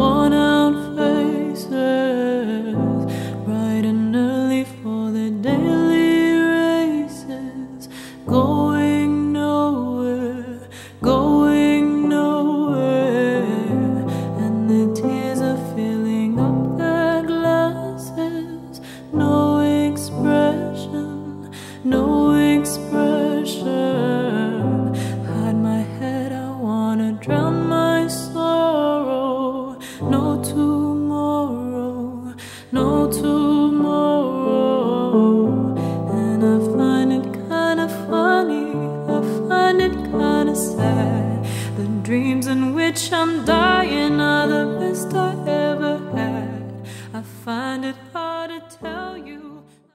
worn out faces, bright and early for the daily races. Go no tomorrow, no tomorrow. And I find it kinda funny, I find it kinda sad. The dreams in which I'm dying are the best I ever had. I find it hard to tell you.